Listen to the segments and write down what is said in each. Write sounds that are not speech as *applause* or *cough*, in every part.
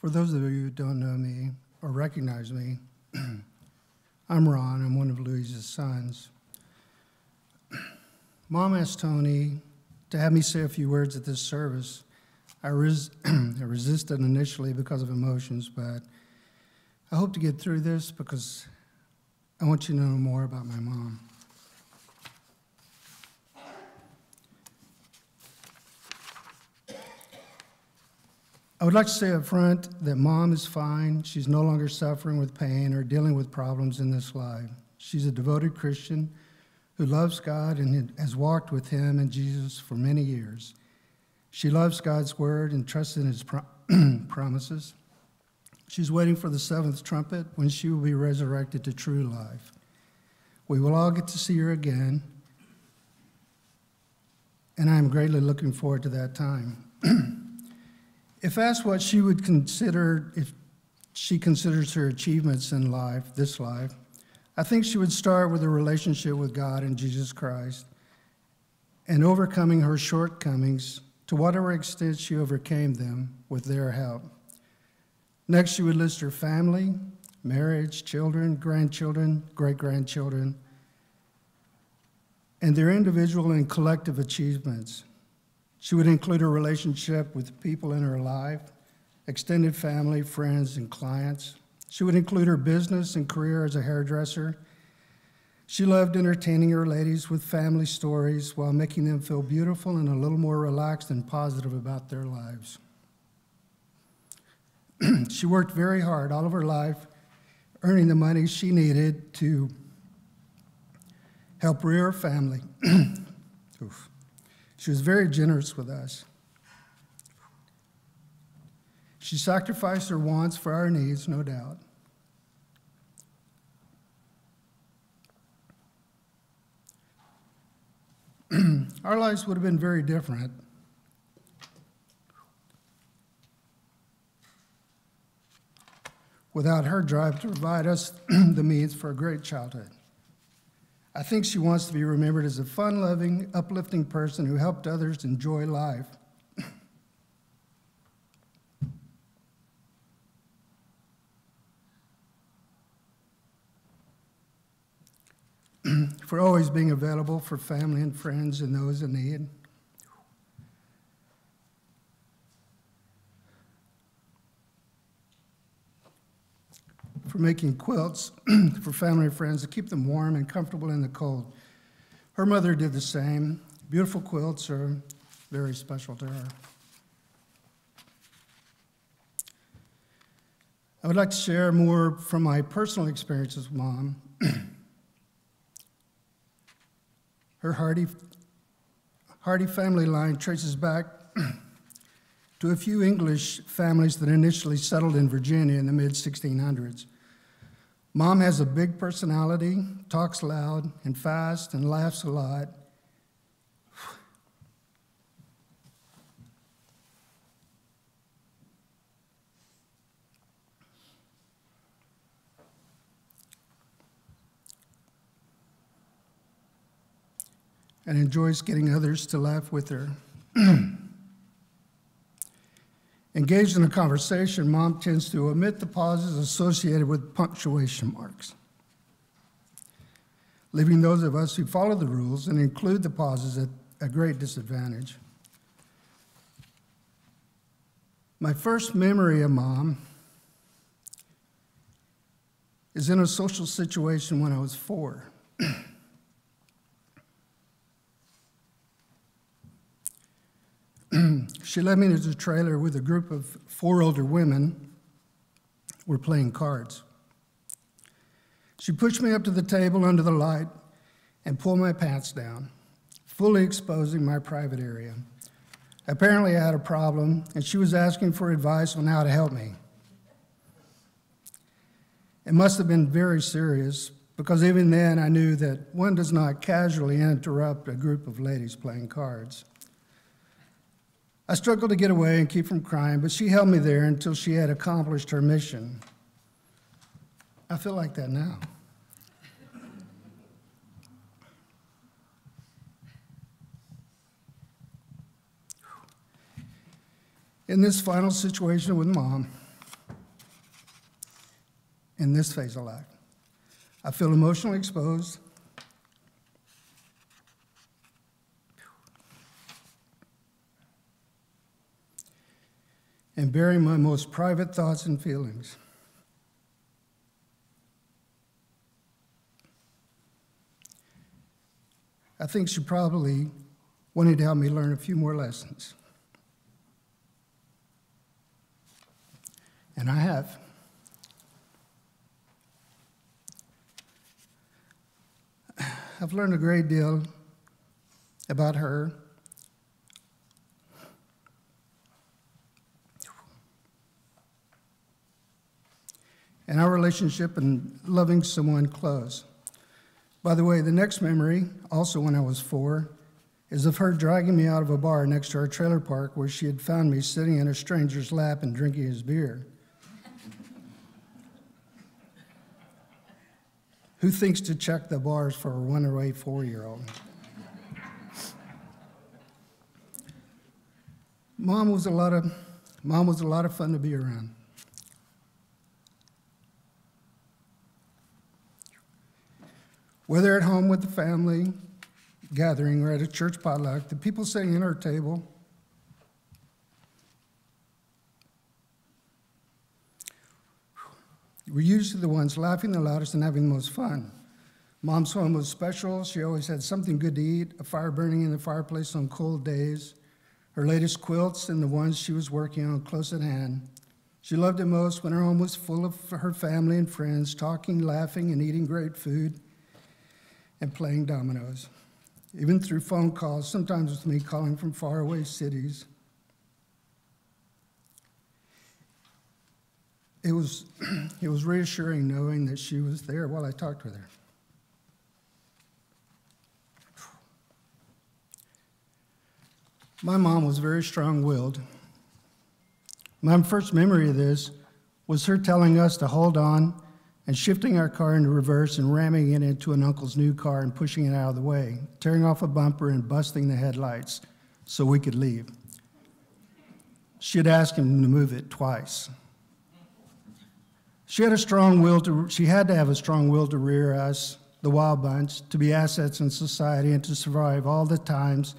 For those of you who don't know me or recognize me, *clears throat* I'm Ron. I'm one of Louise's sons. *clears throat* Mom asked Tony to have me say a few words at this service. I, res- *clears throat* I resisted initially because of emotions, but I hope to get through this because I want you to know more about my mom. I would like to say up front that mom is fine. She's no longer suffering with pain or dealing with problems in this life. She's a devoted Christian who loves God and has walked with Him and Jesus for many years. She loves God's word and trusts in His pro- *clears throat* promises. She's waiting for the seventh trumpet when she will be resurrected to true life. We will all get to see her again, and I am greatly looking forward to that time. *clears throat* if asked what she would consider, if she considers her achievements in life, this life, I think she would start with a relationship with God and Jesus Christ and overcoming her shortcomings to whatever extent she overcame them with their help. Next, she would list her family, marriage, children, grandchildren, great grandchildren, and their individual and collective achievements. She would include her relationship with people in her life, extended family, friends, and clients. She would include her business and career as a hairdresser. She loved entertaining her ladies with family stories while making them feel beautiful and a little more relaxed and positive about their lives. *clears throat* she worked very hard all of her life, earning the money she needed to help rear her family. *clears throat* she was very generous with us. She sacrificed her wants for our needs, no doubt. *clears throat* our lives would have been very different without her drive to provide us *clears throat* the means for a great childhood. I think she wants to be remembered as a fun loving, uplifting person who helped others enjoy life. *clears throat* for always being available for family and friends and those in need. For making quilts *clears throat* for family and friends to keep them warm and comfortable in the cold. Her mother did the same. Beautiful quilts are very special to her. I would like to share more from my personal experiences with mom. *clears throat* Her hearty, hearty family line traces back *clears throat* to a few English families that initially settled in Virginia in the mid 1600s. Mom has a big personality, talks loud and fast, and laughs a lot. and enjoys getting others to laugh with her. *clears throat* Engaged in a conversation, mom tends to omit the pauses associated with punctuation marks, leaving those of us who follow the rules and include the pauses at a great disadvantage. My first memory of mom is in a social situation when I was four. *clears throat* *clears throat* she led me into the trailer with a group of four older women. We're playing cards. She pushed me up to the table under the light and pulled my pants down, fully exposing my private area. Apparently, I had a problem, and she was asking for advice on how to help me. It must have been very serious because even then I knew that one does not casually interrupt a group of ladies playing cards. I struggled to get away and keep from crying, but she held me there until she had accomplished her mission. I feel like that now. In this final situation with mom, in this phase of life, I feel emotionally exposed, And bearing my most private thoughts and feelings. I think she probably wanted to help me learn a few more lessons. And I have. I've learned a great deal about her. And our relationship and loving someone close. By the way, the next memory, also when I was four, is of her dragging me out of a bar next to our trailer park where she had found me sitting in a stranger's lap and drinking his beer. *laughs* Who thinks to check the bars for a runaway four year old? Mom was a lot of mom was a lot of fun to be around. Whether at home with the family, gathering, or at a church potluck, the people sitting at our table were usually the ones laughing the loudest and having the most fun. Mom's home was special. She always had something good to eat, a fire burning in the fireplace on cold days, her latest quilts and the ones she was working on close at hand. She loved it most when her home was full of her family and friends, talking, laughing, and eating great food and playing dominoes, even through phone calls, sometimes with me calling from faraway cities. It was, *clears throat* it was reassuring knowing that she was there while I talked with her. My mom was very strong willed. My first memory of this was her telling us to hold on and shifting our car into reverse and ramming it into an uncle's new car and pushing it out of the way, tearing off a bumper and busting the headlights so we could leave. She'd asked him to move it twice. She had a strong will to, she had to have a strong will to rear us, the Wild Bunch, to be assets in society and to survive all the times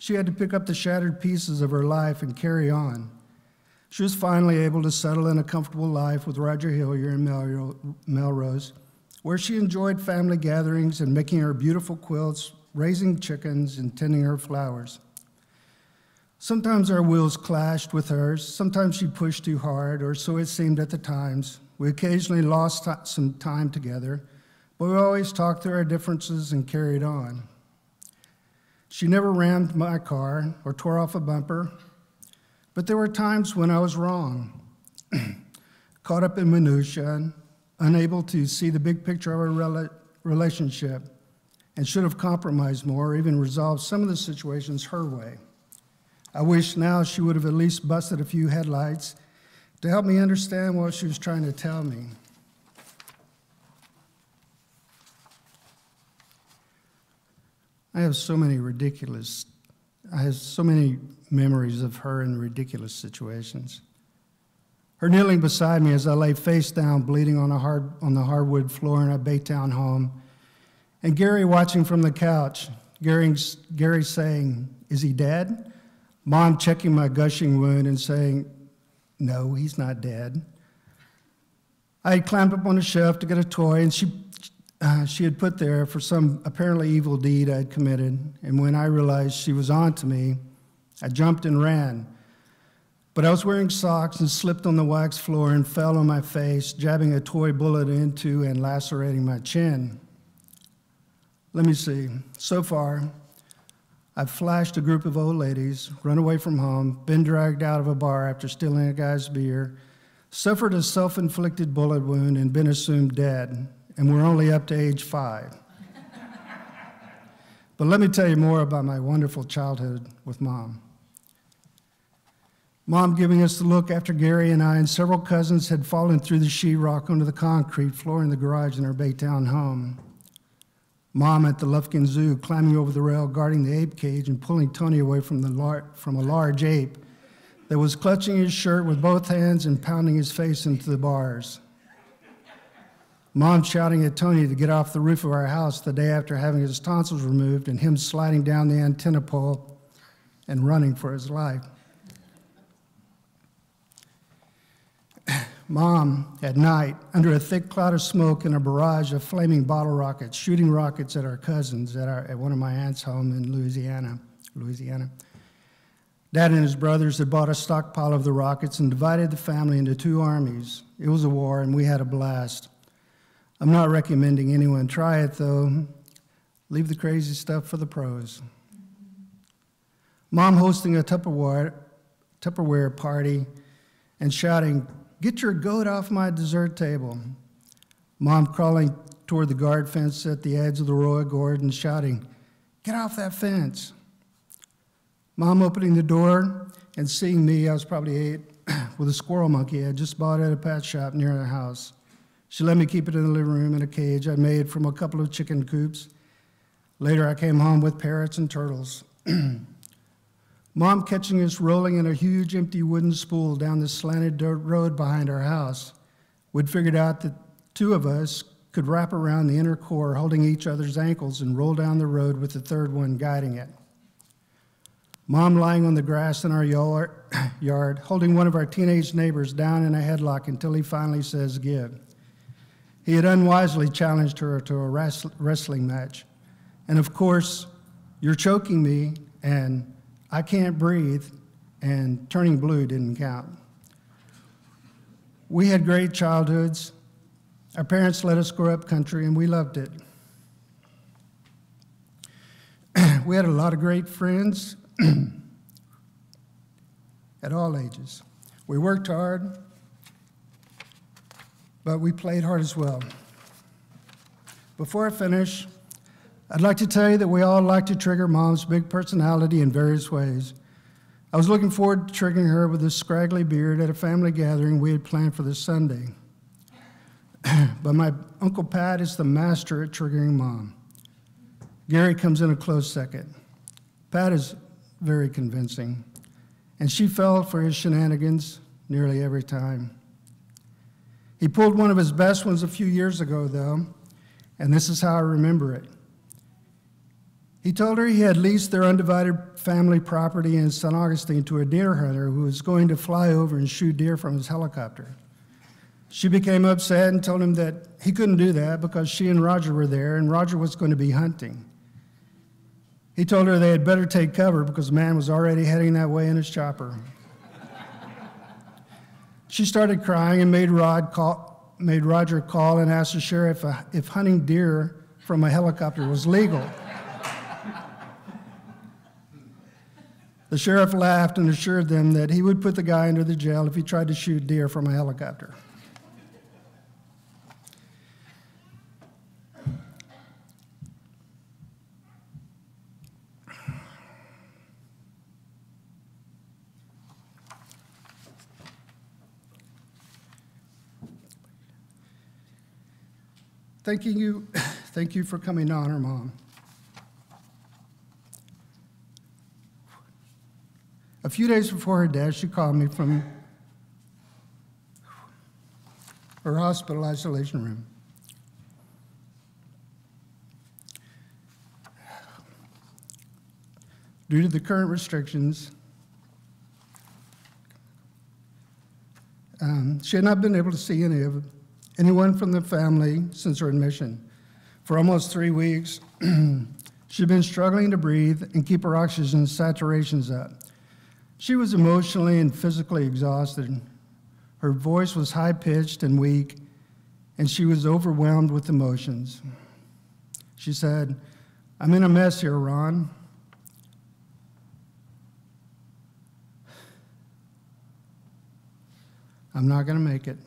she had to pick up the shattered pieces of her life and carry on. She was finally able to settle in a comfortable life with Roger Hillyer in Melrose, where she enjoyed family gatherings and making her beautiful quilts, raising chickens, and tending her flowers. Sometimes our wills clashed with hers, sometimes she pushed too hard, or so it seemed at the times. We occasionally lost some time together, but we always talked through our differences and carried on. She never rammed my car or tore off a bumper but there were times when I was wrong, *clears throat* caught up in minutia, unable to see the big picture of our rela relationship, and should have compromised more or even resolved some of the situations her way. I wish now she would have at least busted a few headlights to help me understand what she was trying to tell me. I have so many ridiculous, I have so many memories of her in ridiculous situations. Her kneeling beside me as I lay face down, bleeding on, a hard, on the hardwood floor in a Baytown home, and Gary watching from the couch, Gary, Gary saying, Is he dead? Mom checking my gushing wound and saying, No, he's not dead. I had climbed up on a shelf to get a toy, and she, uh, she had put there for some apparently evil deed I had committed. And when I realized she was on to me, I jumped and ran. But I was wearing socks and slipped on the wax floor and fell on my face, jabbing a toy bullet into and lacerating my chin. Let me see. So far, I've flashed a group of old ladies, run away from home, been dragged out of a bar after stealing a guy's beer, suffered a self inflicted bullet wound, and been assumed dead. And we're only up to age five. but let me tell you more about my wonderful childhood with mom. Mom giving us the look after Gary and I and several cousins had fallen through the sheetrock onto the concrete floor in the garage in our Baytown home. Mom at the Lufkin Zoo climbing over the rail, guarding the ape cage and pulling Tony away from, the from a large ape that was clutching his shirt with both hands and pounding his face into the bars. Mom shouting at Tony to get off the roof of our house the day after having his tonsils removed, and him sliding down the antenna pole and running for his life. Mom, at night, under a thick cloud of smoke and a barrage of flaming bottle rockets, shooting rockets at our cousins at, our, at one of my aunt's home in Louisiana. Louisiana. Dad and his brothers had bought a stockpile of the rockets and divided the family into two armies. It was a war, and we had a blast. I'm not recommending anyone try it, though. Leave the crazy stuff for the pros. Mom hosting a Tupperware, Tupperware party and shouting, Get your goat off my dessert table. Mom crawling toward the guard fence at the edge of the Royal Gorge and shouting, Get off that fence. Mom opening the door and seeing me, I was probably eight, *clears throat* with a squirrel monkey I just bought at a pet shop near our house. She let me keep it in the living room in a cage I made from a couple of chicken coops. Later, I came home with parrots and turtles. *clears throat* Mom catching us rolling in a huge empty wooden spool down the slanted dirt road behind our house. We'd figured out that two of us could wrap around the inner core, holding each other's ankles, and roll down the road with the third one guiding it. Mom lying on the grass in our *coughs* yard, holding one of our teenage neighbors down in a headlock until he finally says, Give. He had unwisely challenged her to a wrestling match. And of course, you're choking me, and I can't breathe, and turning blue didn't count. We had great childhoods. Our parents let us grow up country, and we loved it. *clears throat* we had a lot of great friends *clears throat* at all ages. We worked hard, but we played hard as well. Before I finish, I'd like to tell you that we all like to trigger mom's big personality in various ways. I was looking forward to triggering her with a scraggly beard at a family gathering we had planned for this Sunday. *clears throat* but my Uncle Pat is the master at triggering mom. Gary comes in a close second. Pat is very convincing, and she fell for his shenanigans nearly every time. He pulled one of his best ones a few years ago, though, and this is how I remember it. He told her he had leased their undivided family property in St. Augustine to a deer hunter who was going to fly over and shoot deer from his helicopter. She became upset and told him that he couldn't do that because she and Roger were there and Roger was going to be hunting. He told her they had better take cover because the man was already heading that way in his chopper. she started crying and made, Rod call, made Roger call and ask the sheriff if hunting deer from a helicopter was legal. The sheriff laughed and assured them that he would put the guy into the jail if he tried to shoot deer from a helicopter. Thank you, thank you for coming to honor mom. A few days before her death, she called me from her hospital isolation room. Due to the current restrictions, um, she had not been able to see any of anyone from the family since her admission. For almost three weeks, *clears throat* she'd been struggling to breathe and keep her oxygen saturations up. She was emotionally and physically exhausted. Her voice was high pitched and weak, and she was overwhelmed with emotions. She said, I'm in a mess here, Ron. I'm not going to make it.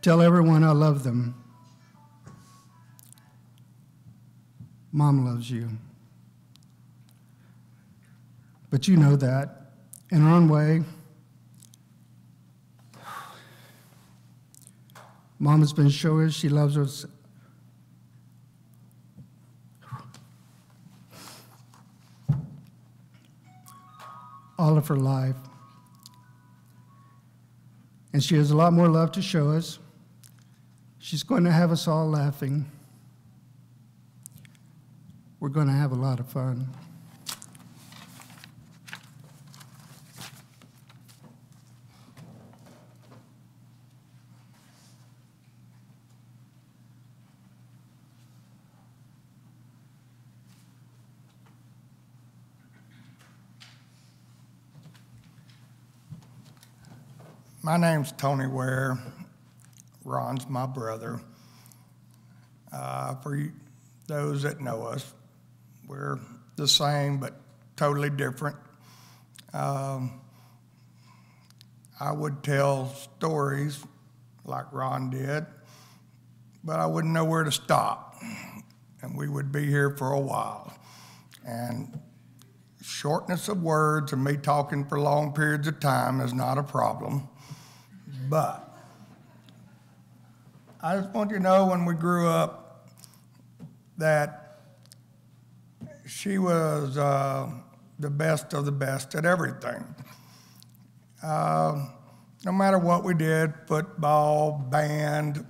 Tell everyone I love them. Mom loves you. But you know that in her own way. Mom has been showing us she loves us. All of her life. and she has a lot more love to show us. She's going to have us all laughing. We're going to have a lot of fun. My name's Tony Ware. Ron's my brother. Uh, for those that know us, we're the same but totally different. Um, I would tell stories like Ron did, but I wouldn't know where to stop. And we would be here for a while. And shortness of words and me talking for long periods of time is not a problem. But I just want you to know when we grew up that she was uh, the best of the best at everything. Uh, no matter what we did football, band,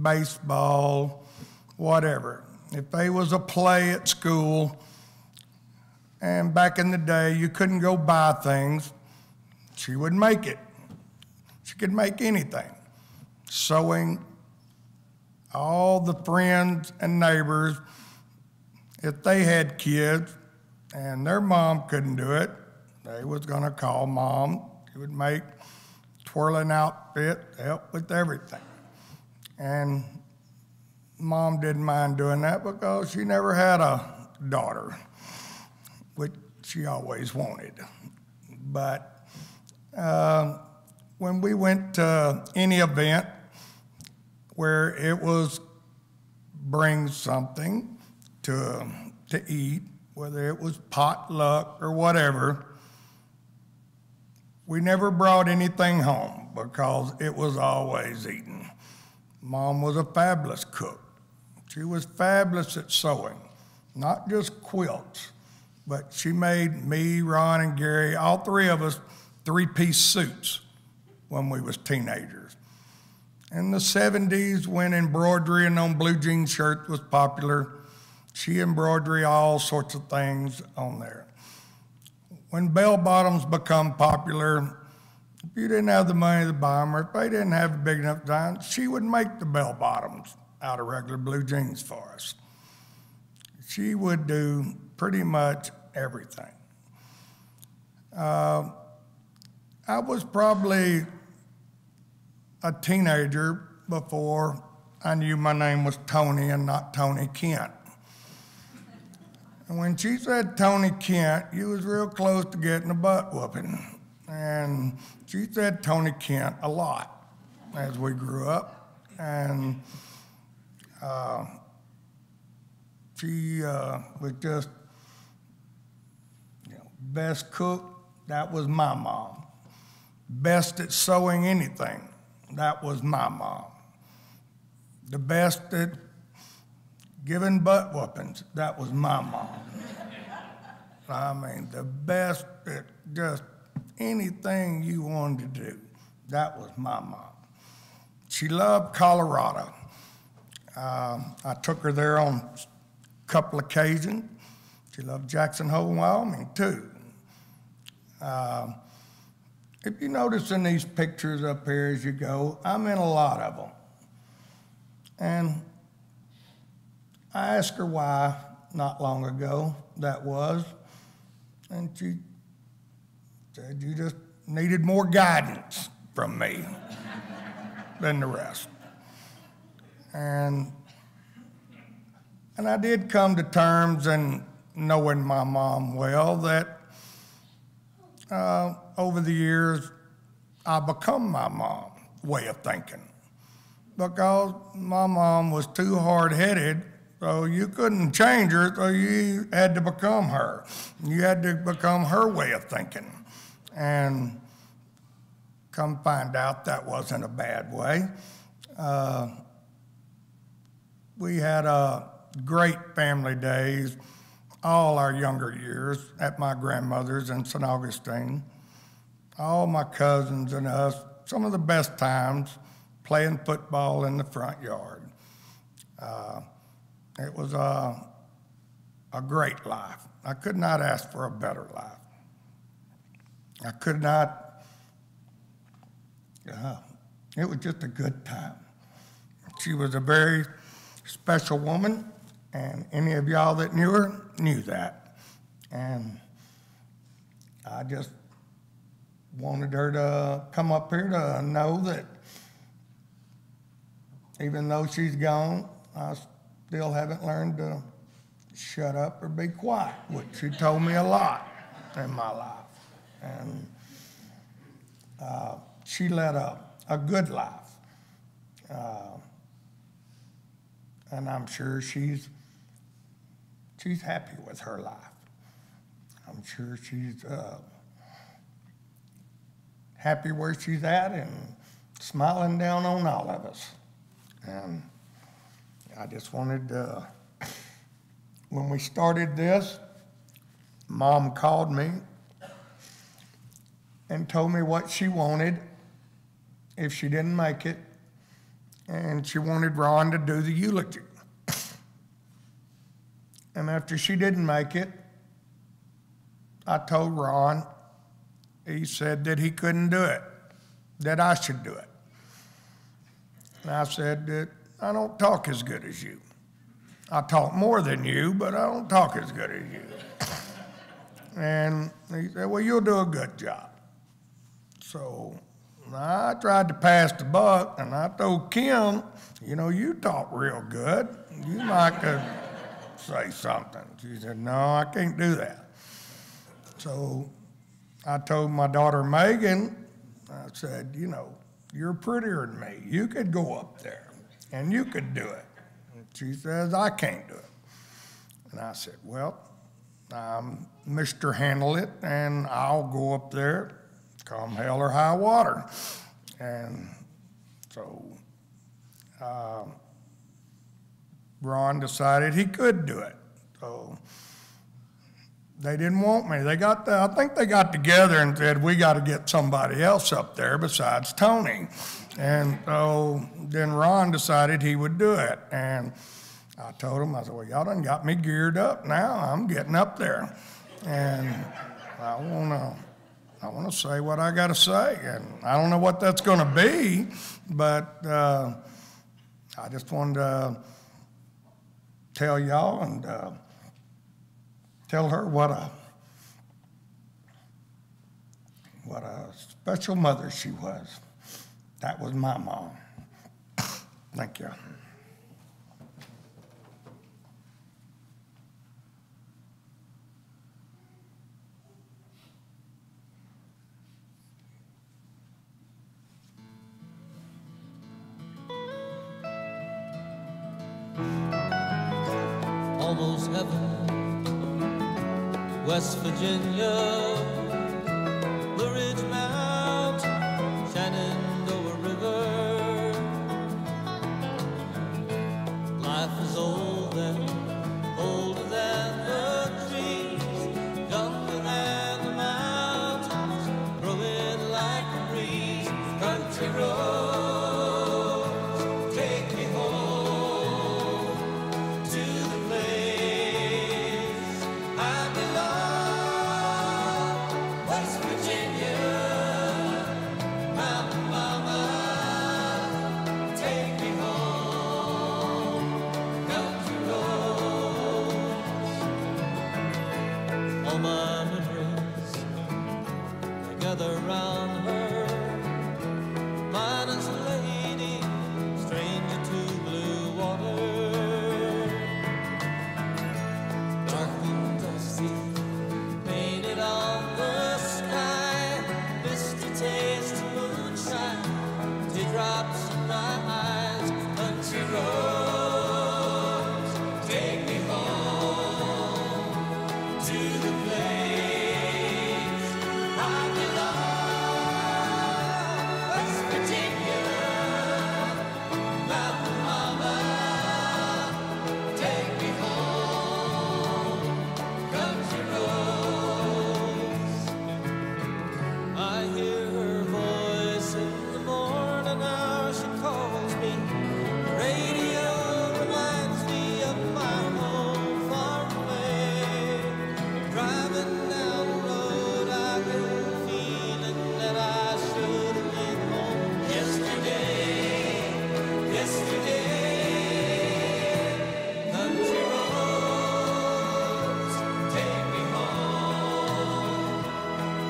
baseball, whatever. If there was a play at school, and back in the day you couldn't go buy things, she would make it. She could make anything. Sewing, all the friends and neighbors, if they had kids and their mom couldn't do it, they was gonna call mom. She would make twirling outfit, help with everything. And mom didn't mind doing that because she never had a daughter, which she always wanted. But uh, when we went to any event where it was bring something to, um, to eat, whether it was potluck or whatever, we never brought anything home because it was always eaten. Mom was a fabulous cook. She was fabulous at sewing, not just quilts, but she made me, Ron, and Gary, all three of us, three piece suits when we was teenagers. In the 70s, when embroidery and on blue jean shirts was popular, she embroidered all sorts of things on there. When bell bottoms become popular, if you didn't have the money to buy them, or if they didn't have a big enough design, she would make the bell bottoms out of regular blue jeans for us. She would do pretty much everything. Uh, I was probably a teenager before I knew my name was Tony and not Tony Kent. And when she said Tony Kent, you was real close to getting a butt whooping. And she said Tony Kent a lot as we grew up. And uh, she uh, was just you know, best cook. That was my mom. Best at sewing anything that was my mom. The best at giving butt whoopings, that was my mom. I mean, the best at just anything you wanted to do, that was my mom. She loved Colorado. Um, I took her there on a couple occasions. She loved Jackson Hole, Wyoming, too. Uh, if you notice in these pictures up here as you go, I'm in a lot of them. And I asked her why not long ago that was, and she said, You just needed more guidance from me than the rest. And, and I did come to terms and knowing my mom well that uh, over the years, I become my mom way of thinking because my mom was too hard headed, so you couldn't change her, so you had to become her. You had to become her way of thinking. And come find out that wasn't a bad way. Uh, we had uh, great family days all our younger years at my grandmother's in St. Augustine. All my cousins and us some of the best times playing football in the front yard. Uh, it was a, a great life. I could not ask for a better life. I could not, uh, it was just a good time. She was a very special woman, and any of y'all that knew her knew that. And I just wanted her to come up here to know that even though she's gone, I still haven't learned to shut up or be quiet, which she told me a lot in my life. And uh, she led a, a good life. Uh, and I'm sure she's she's happy with her life. I'm sure she's uh, happy where she's at and smiling down on all of us. And I just wanted to, when we started this, mom called me and told me what she wanted if she didn't make it. And she wanted Ron to do the eulogy. And after she didn't make it, I told Ron, he said that he couldn't do it, that I should do it. And I said that I don't talk as good as you. I talk more than you, but I don't talk as good as you. And he said, Well, you'll do a good job. So I tried to pass the buck, and I told Kim, You know, you talk real good. You might could say something. She said, No, I can't do that. So I told my daughter Megan, I said, You know, you're prettier than me. You could go up there and you could do it. And she says, I can't do it. And I said, Well, I'm Mr. Handle It, and I'll go up there come hell or high water. And so uh, Ron decided he could do it. So they didn't want me. They got the, I think they got together and said, we got to get somebody else up there besides Tony. And so then Ron decided he would do it. And I told him, I said, well, y'all done got me geared up now. I'm getting up there. And I want to I want to say what I got to say. And I don't know what that's going to be, but uh, I just wanted to tell y'all and uh, tell her what a what a special mother she was. That was my mom. Thank you. almost West Virginia, the Ridge Mountain,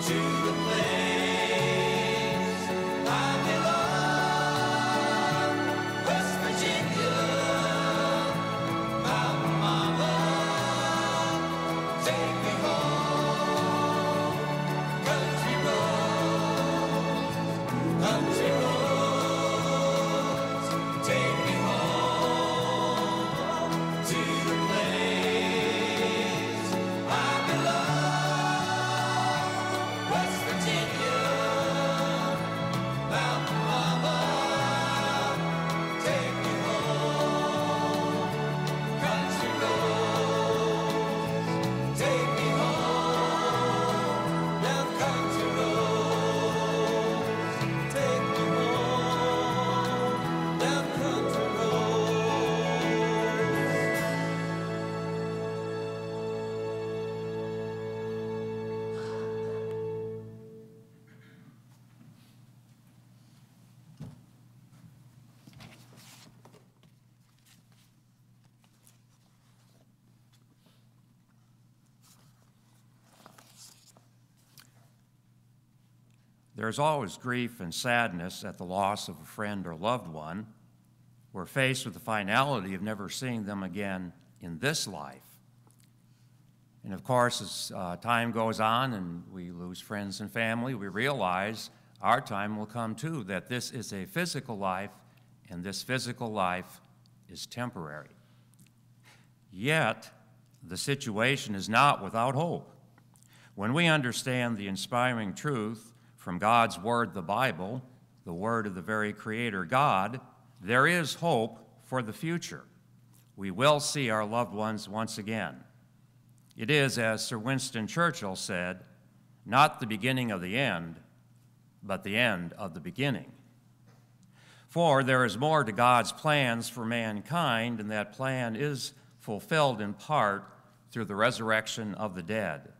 to There's always grief and sadness at the loss of a friend or loved one. We're faced with the finality of never seeing them again in this life. And of course, as uh, time goes on and we lose friends and family, we realize our time will come too, that this is a physical life and this physical life is temporary. Yet, the situation is not without hope. When we understand the inspiring truth from God's Word, the Bible, the Word of the very Creator God, there is hope for the future. We will see our loved ones once again. It is, as Sir Winston Churchill said, not the beginning of the end, but the end of the beginning. For there is more to God's plans for mankind, and that plan is fulfilled in part through the resurrection of the dead.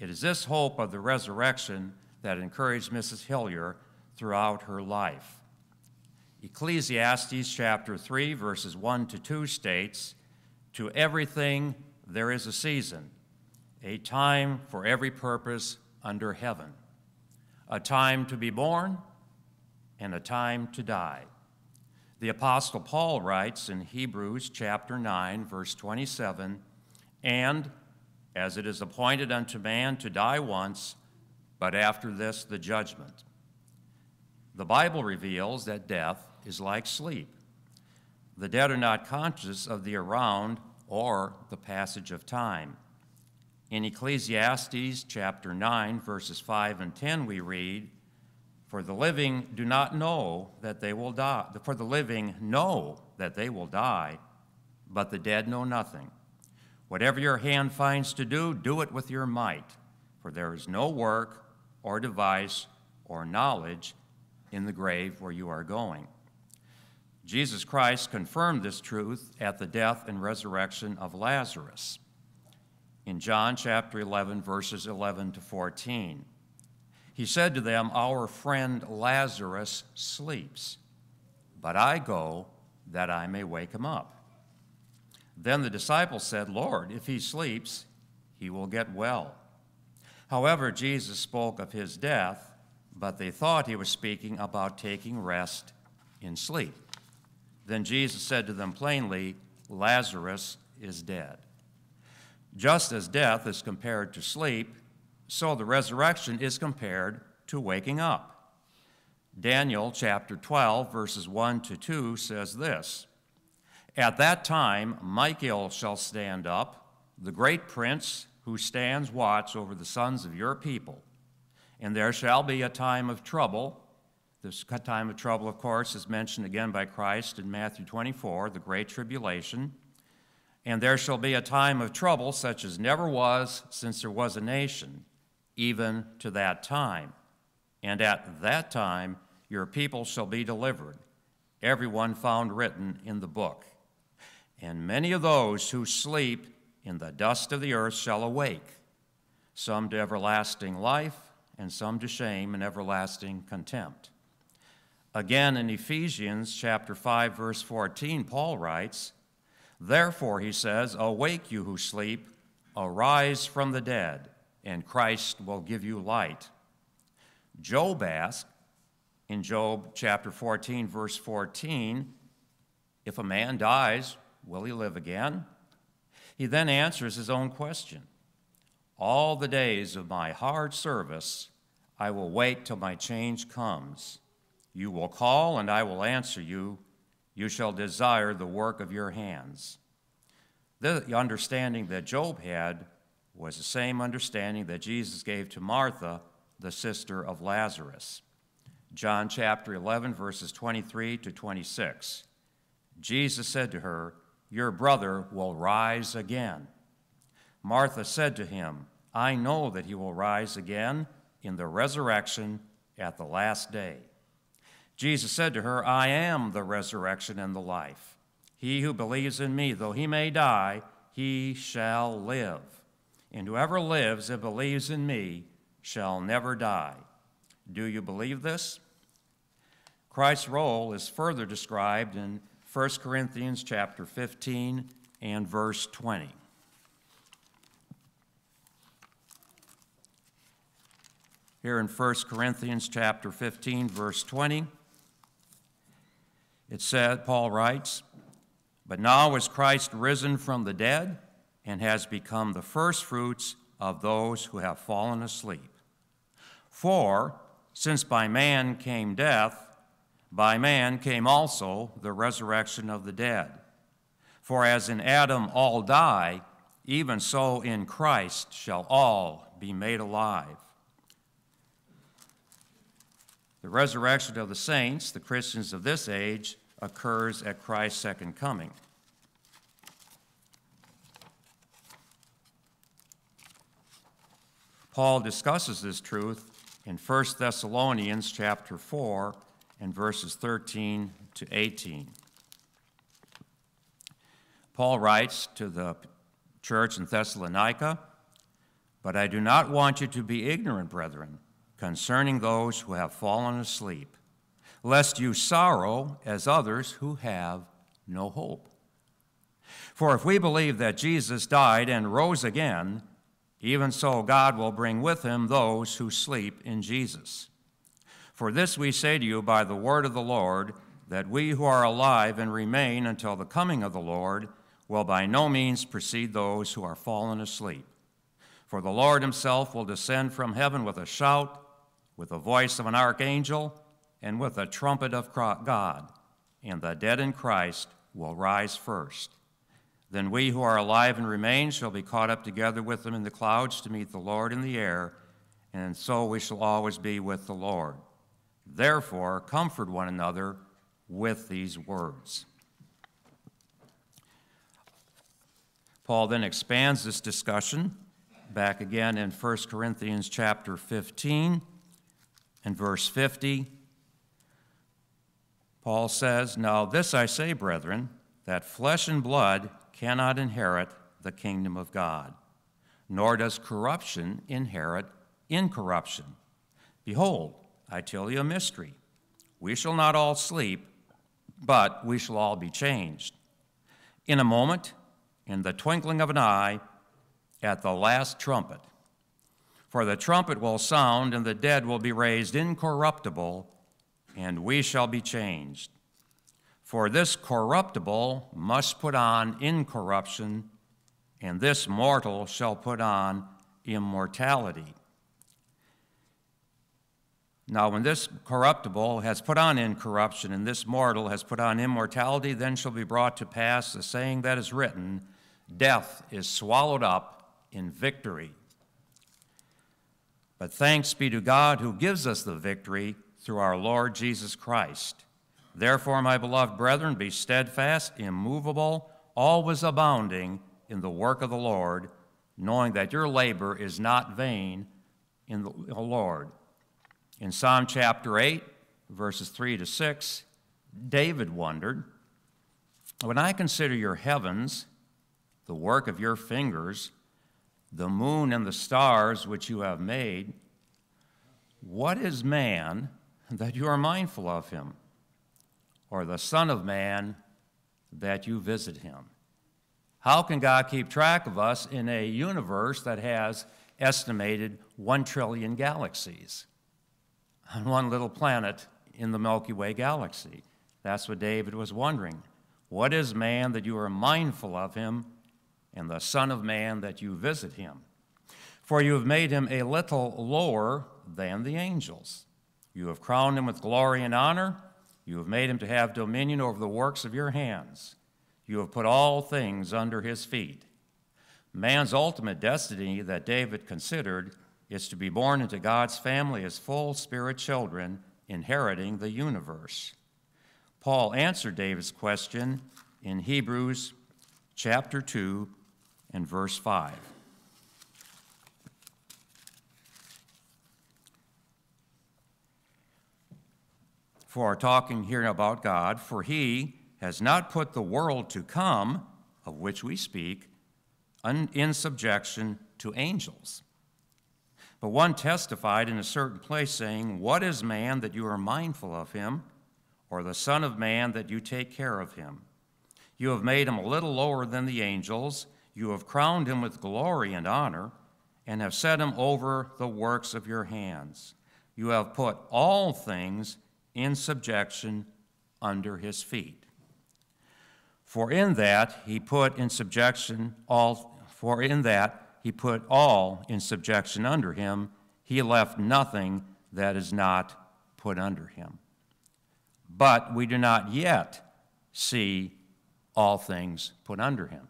It is this hope of the resurrection that encouraged Mrs. Hillyer throughout her life. Ecclesiastes chapter 3, verses 1 to 2 states, To everything there is a season, a time for every purpose under heaven, a time to be born and a time to die. The Apostle Paul writes in Hebrews chapter 9, verse 27, And as it is appointed unto man to die once, but after this the judgment. The Bible reveals that death is like sleep. The dead are not conscious of the around or the passage of time. In Ecclesiastes chapter 9, verses 5 and 10, we read, For the living do not know that they will die, for the living know that they will die, but the dead know nothing. Whatever your hand finds to do, do it with your might, for there is no work or device or knowledge in the grave where you are going. Jesus Christ confirmed this truth at the death and resurrection of Lazarus in John chapter 11, verses 11 to 14. He said to them, Our friend Lazarus sleeps, but I go that I may wake him up. Then the disciples said, Lord, if he sleeps, he will get well. However, Jesus spoke of his death, but they thought he was speaking about taking rest in sleep. Then Jesus said to them plainly, Lazarus is dead. Just as death is compared to sleep, so the resurrection is compared to waking up. Daniel chapter 12, verses 1 to 2 says this At that time, Michael shall stand up, the great prince who stands watch over the sons of your people. And there shall be a time of trouble this time of trouble, of course, is mentioned again by Christ in Matthew 24, the Great Tribulation. And there shall be a time of trouble such as never was since there was a nation, even to that time. And at that time your people shall be delivered, everyone found written in the book. And many of those who sleep in the dust of the earth shall awake, some to everlasting life, and some to shame and everlasting contempt. Again, in Ephesians chapter 5, verse 14, Paul writes, Therefore, he says, Awake, you who sleep, arise from the dead, and Christ will give you light. Job asked in Job chapter 14, verse 14, If a man dies, will he live again? He then answers his own question All the days of my hard service, I will wait till my change comes. You will call, and I will answer you. You shall desire the work of your hands. The understanding that Job had was the same understanding that Jesus gave to Martha, the sister of Lazarus. John chapter 11, verses 23 to 26. Jesus said to her, Your brother will rise again. Martha said to him, I know that he will rise again in the resurrection at the last day. Jesus said to her, I am the resurrection and the life. He who believes in me, though he may die, he shall live. And whoever lives and believes in me shall never die. Do you believe this? Christ's role is further described in 1 Corinthians chapter 15 and verse 20. here in 1 Corinthians chapter 15 verse 20. It said Paul writes, "But now is Christ risen from the dead and has become the firstfruits of those who have fallen asleep. For since by man came death, by man came also the resurrection of the dead. For as in Adam all die, even so in Christ shall all be made alive. The resurrection of the saints, the Christians of this age, occurs at Christ's second coming. Paul discusses this truth in 1 Thessalonians chapter 4 and verses 13 to 18. Paul writes to the church in Thessalonica, But I do not want you to be ignorant, brethren, concerning those who have fallen asleep, lest you sorrow as others who have no hope. For if we believe that Jesus died and rose again, even so God will bring with him those who sleep in Jesus. For this we say to you by the word of the Lord, that we who are alive and remain until the coming of the Lord will by no means precede those who are fallen asleep. For the Lord himself will descend from heaven with a shout, with the voice of an archangel, and with the trumpet of God, and the dead in Christ will rise first. Then we who are alive and remain shall be caught up together with them in the clouds to meet the Lord in the air, and so we shall always be with the Lord. Therefore, comfort one another with these words. Paul then expands this discussion back again in 1 Corinthians chapter 15 and verse 50. Paul says, Now this I say, brethren, that flesh and blood cannot inherit the kingdom of God, nor does corruption inherit incorruption. Behold, I tell you a mystery. We shall not all sleep, but we shall all be changed. In a moment, in the twinkling of an eye, at the last trumpet. For the trumpet will sound, and the dead will be raised incorruptible, and we shall be changed. For this corruptible must put on incorruption, and this mortal shall put on immortality. Now, when this corruptible has put on incorruption, and this mortal has put on immortality, then shall be brought to pass the saying that is written Death is swallowed up in victory. But thanks be to God who gives us the victory through our Lord Jesus Christ. Therefore, my beloved brethren, be steadfast, immovable, always abounding in the work of the Lord, knowing that your labor is not vain in the Lord. In Psalm chapter 8, verses 3 to 6, David wondered When I consider your heavens, the work of your fingers, the moon and the stars which you have made, what is man that you are mindful of him? or the Son of Man that you visit him. How can God keep track of us in a universe that has estimated one trillion galaxies on one little planet in the Milky Way galaxy? That's what David was wondering. What is man that you are mindful of him, and the Son of Man that you visit him? For you have made him a little lower than the angels. You have crowned him with glory and honor you have made him to have dominion over the works of your hands. You have put all things under his feet. Man's ultimate destiny that David considered is to be born into God's family as full spirit children, inheriting the universe. Paul answered David's question in Hebrews chapter 2 and verse 5. for talking here about God, for he has not put the world to come, of which we speak, in subjection to angels. But one testified in a certain place, saying, What is man that you are mindful of him, or the Son of Man that you take care of him? You have made him a little lower than the angels, you have crowned him with glory and honor, and have set him over the works of your hands. You have put all things in subjection under his feet. For in that he put in subjection all for in that he put all in subjection under him, he left nothing that is not put under him. But we do not yet see all things put under him.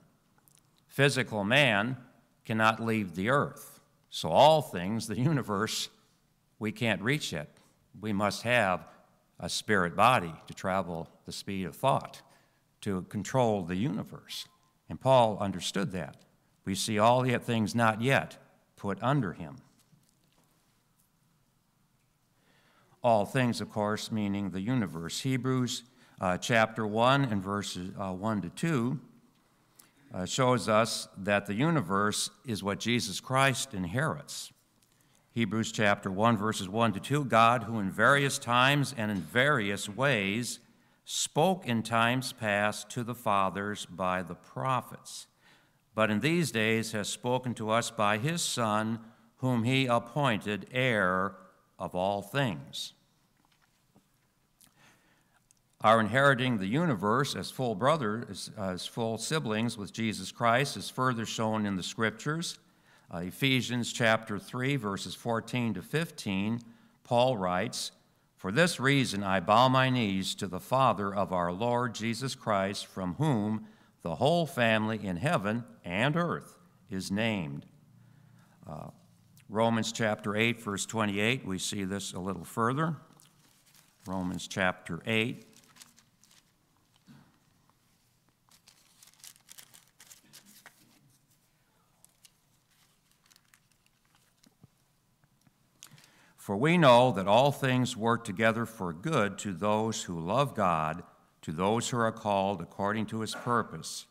Physical man cannot leave the earth. So, all things, the universe, we can't reach it. We must have a spirit body to travel the speed of thought, to control the universe. And Paul understood that. We see all the things not yet put under him. All things, of course, meaning the universe. Hebrews uh, chapter 1 and verses uh, 1 to 2 uh, shows us that the universe is what Jesus Christ inherits. Hebrews chapter 1, verses 1 to 2 God, who in various times and in various ways spoke in times past to the fathers by the prophets, but in these days has spoken to us by his Son, whom he appointed heir of all things. Our inheriting the universe as full brothers, as full siblings with Jesus Christ, is further shown in the scriptures. Uh, Ephesians chapter 3, verses 14 to 15, Paul writes, For this reason I bow my knees to the Father of our Lord Jesus Christ, from whom the whole family in heaven and earth is named. Uh, Romans chapter 8, verse 28, we see this a little further. Romans chapter 8. For we know that all things work together for good to those who love God, to those who are called according to his purpose.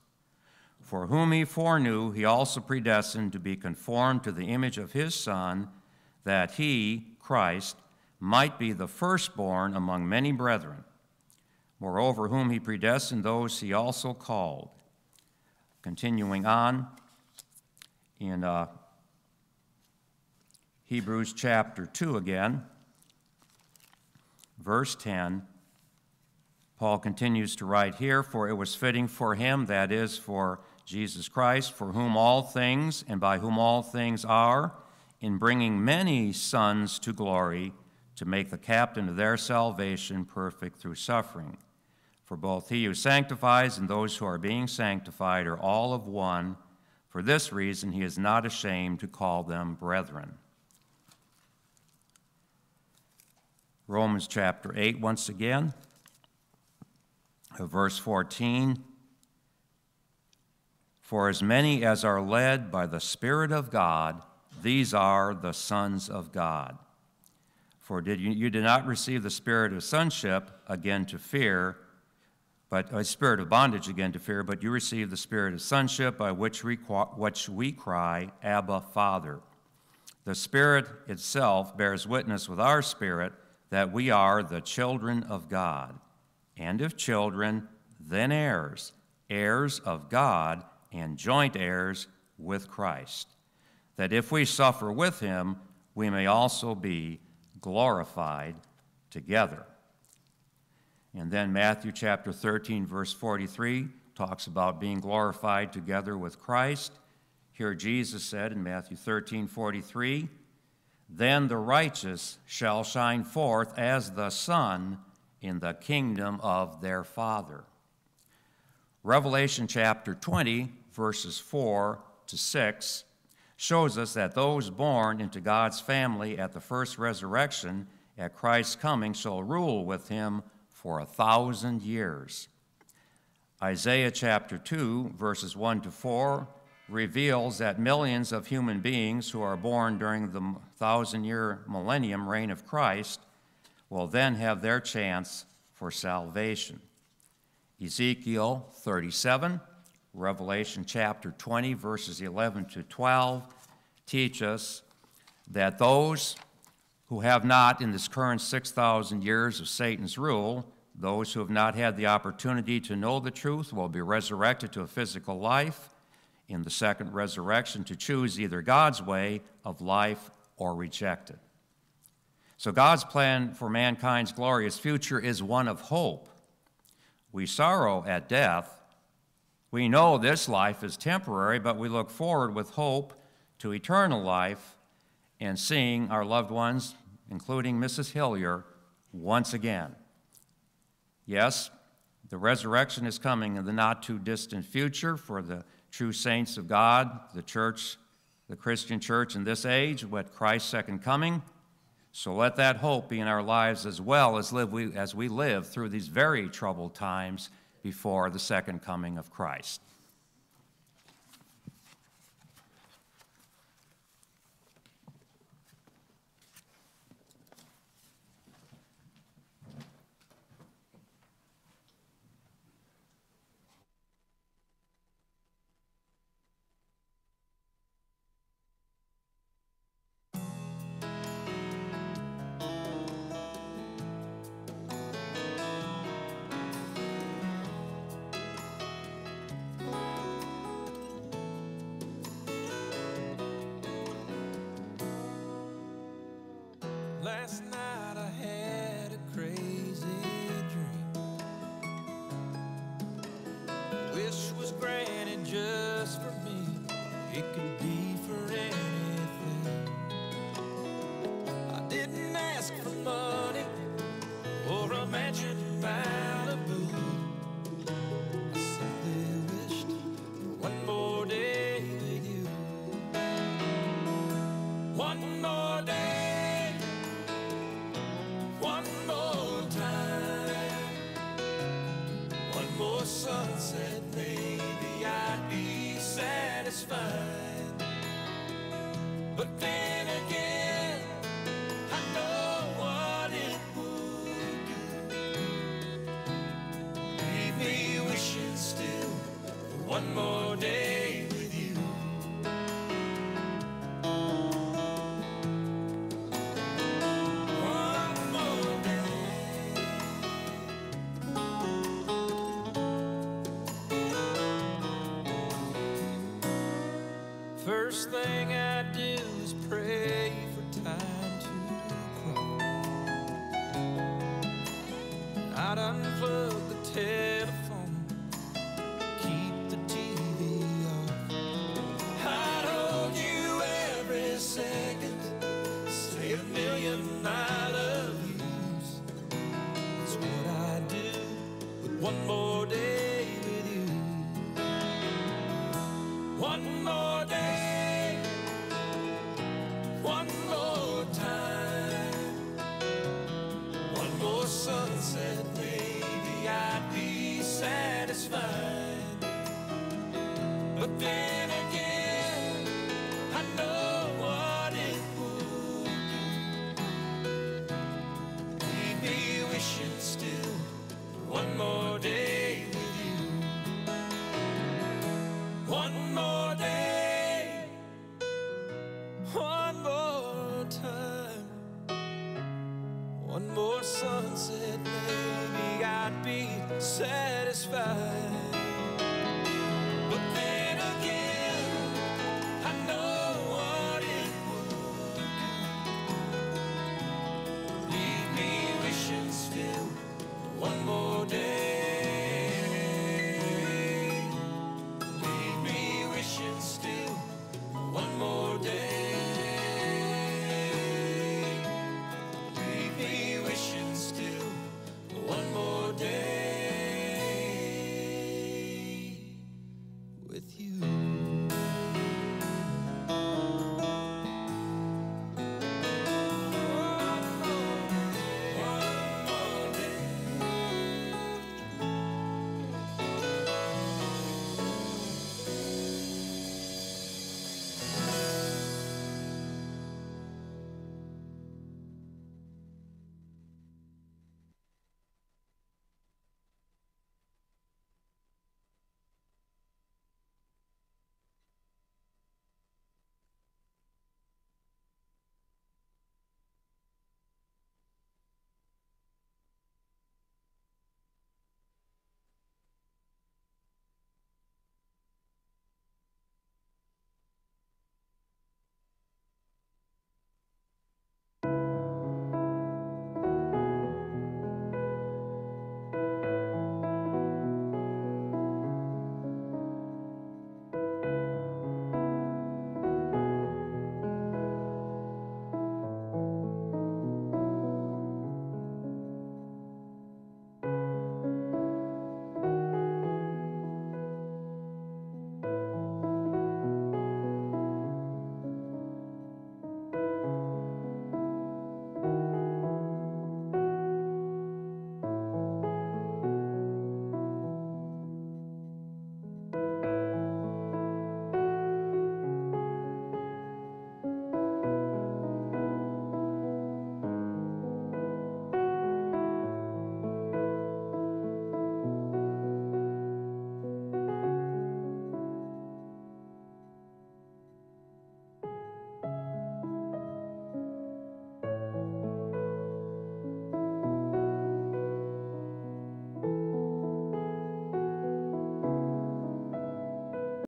For whom he foreknew, he also predestined to be conformed to the image of his Son, that he, Christ, might be the firstborn among many brethren. Moreover, whom he predestined, those he also called. Continuing on in uh, Hebrews chapter 2 again, verse 10. Paul continues to write here, For it was fitting for him, that is, for Jesus Christ, for whom all things and by whom all things are, in bringing many sons to glory, to make the captain of their salvation perfect through suffering. For both he who sanctifies and those who are being sanctified are all of one. For this reason, he is not ashamed to call them brethren. Romans chapter 8, once again, verse 14. For as many as are led by the Spirit of God, these are the sons of God. For did you, you did not receive the spirit of sonship again to fear, but a spirit of bondage again to fear, but you received the spirit of sonship by which which we cry, Abba, Father. The Spirit itself bears witness with our spirit that we are the children of God. And if children, then heirs, heirs of God and joint heirs with Christ, that if we suffer with him, we may also be glorified together. And then Matthew chapter 13, verse 43 talks about being glorified together with Christ. Here Jesus said in Matthew 13, 43, then the righteous shall shine forth as the sun in the kingdom of their Father. Revelation chapter 20, verses 4 to 6, shows us that those born into God's family at the first resurrection at Christ's coming shall rule with him for a thousand years. Isaiah chapter 2, verses 1 to 4, reveals that millions of human beings who are born during the thousand year millennium reign of Christ will then have their chance for salvation. Ezekiel 37, Revelation chapter 20, verses 11 to 12 teach us that those who have not, in this current 6,000 years of Satan's rule, those who have not had the opportunity to know the truth will be resurrected to a physical life in the second resurrection to choose either God's way of life or reject it. So, God's plan for mankind's glorious future is one of hope. We sorrow at death. We know this life is temporary, but we look forward with hope to eternal life and seeing our loved ones, including Mrs. Hillyer, once again. Yes, the resurrection is coming in the not too distant future for the true saints of God, the church, the Christian church in this age, with Christ's second coming. So let that hope be in our lives as well as, live we, as we live through these very troubled times before the second coming of Christ. Just for me. It could be First thing I do is pray for time